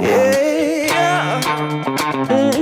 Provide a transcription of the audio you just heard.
Yeah. Mm -hmm.